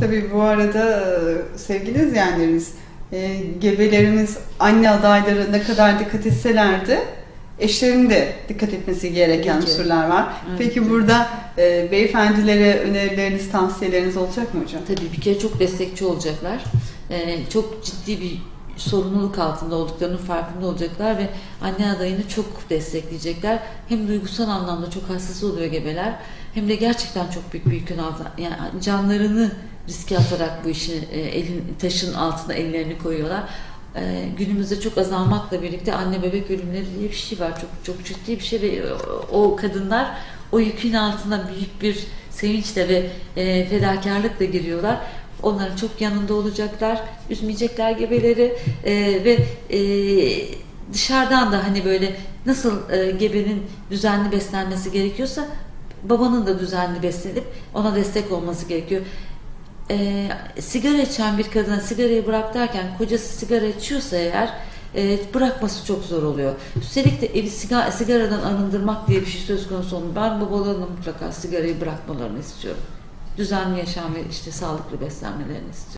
Tabii bu arada e, sevgili izleyenlerimiz, e, gebelerimiz anne adayları ne kadar dikkat etseler de eşlerin de dikkat etmesi gereken unsurlar var. Evet. Peki burada e, beyefendilere önerileriniz, tavsiyeleriniz olacak mı hocam? Tabii bir kere çok destekçi olacaklar. Ee, çok ciddi bir sorumluluk altında olduklarının farkında olacaklar ve anne adayını çok destekleyecekler. Hem duygusal anlamda çok hassas oluyor gebeler hem de gerçekten çok büyük bir yükün altına yani canlarını riske atarak bu işin e, elin taşın altına ellerini koyuyorlar. Ee, günümüzde çok azalmakla birlikte anne bebek ölümleri diye bir şey var. Çok çok ciddi bir şey ve o, o kadınlar o yükün altına büyük bir sevinçle ve e, fedakarlıkla giriyorlar. Onların çok yanında olacaklar, üzmeyecekler gebeleri e, ve e, dışarıdan da hani böyle nasıl e, gebenin düzenli beslenmesi gerekiyorsa babanın da düzenli beslenip ona destek olması gerekiyor. E, sigara içen bir kadına sigarayı bırak derken kocası sigara içiyorsa eğer e, bırakması çok zor oluyor. Üstelik de evi siga- sigaradan arındırmak diye bir şey söz konusu olmuyor. Ben babalarının mutlaka sigarayı bırakmalarını istiyorum. Düzenli yaşam ve işte sağlıklı beslenmelerini istiyorum.